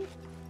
Whoop!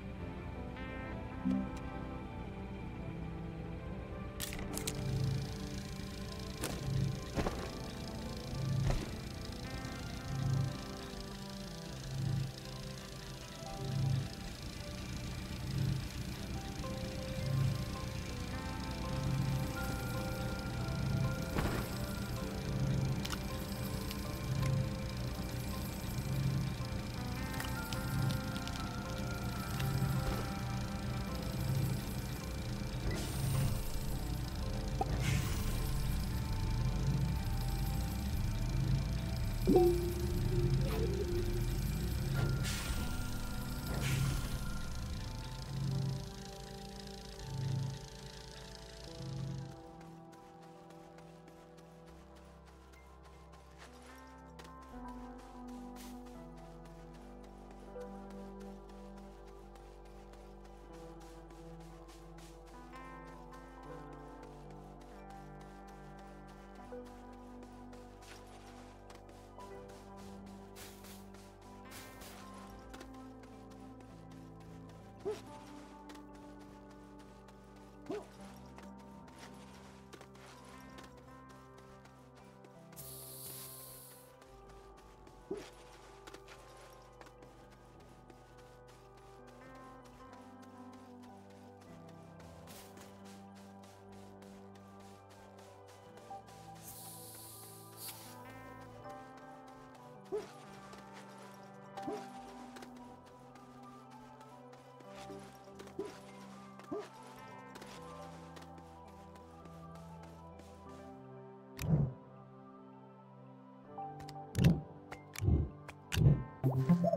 Thank you.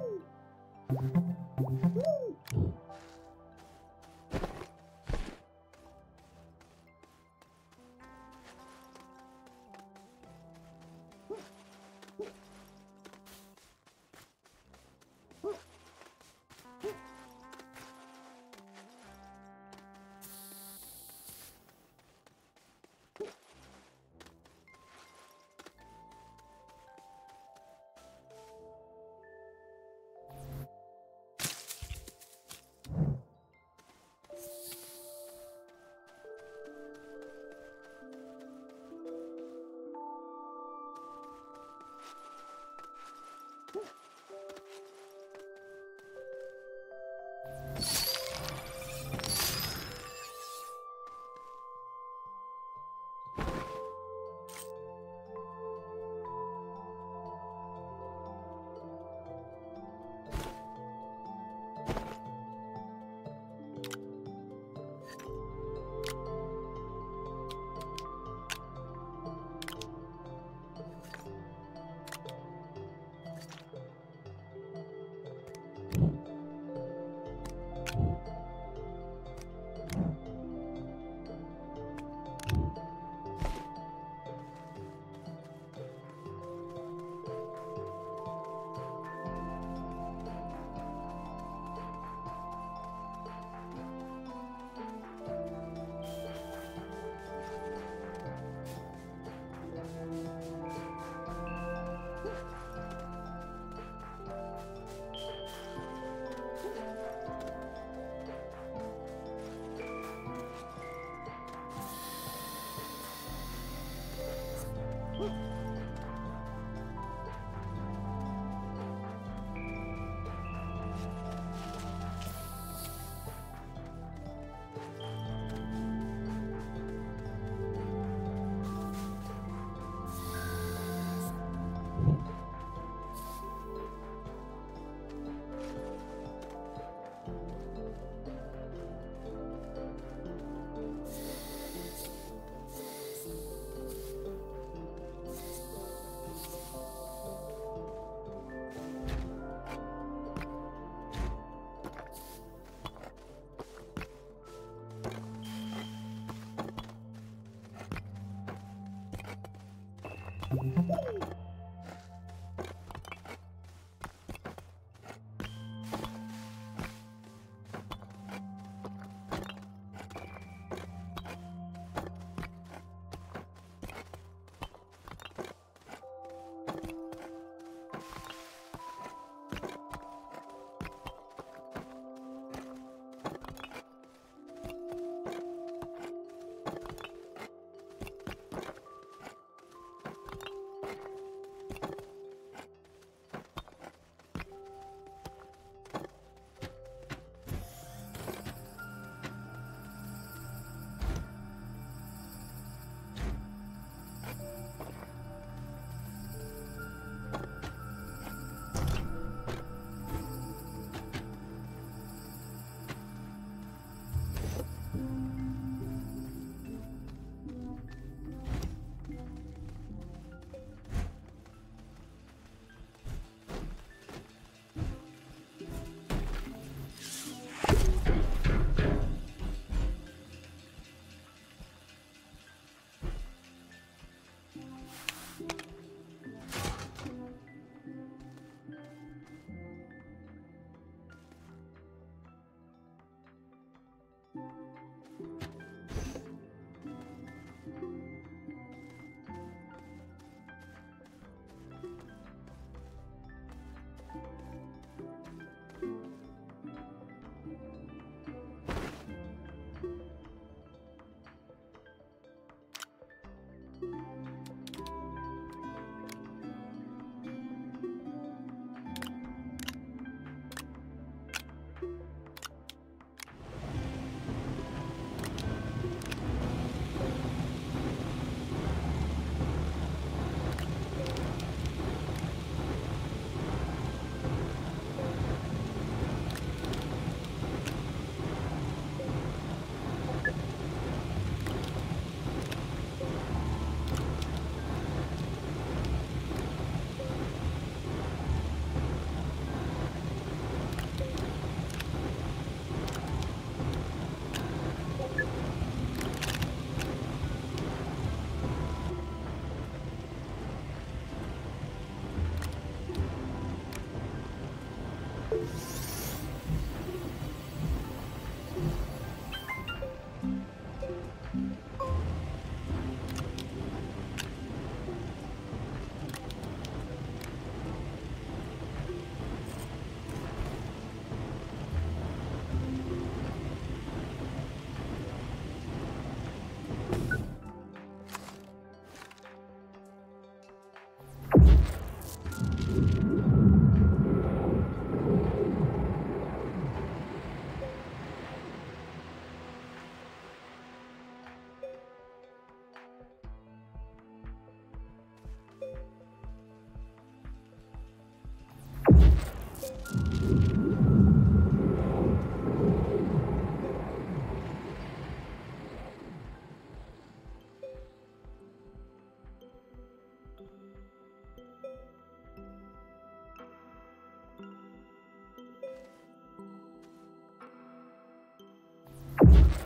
you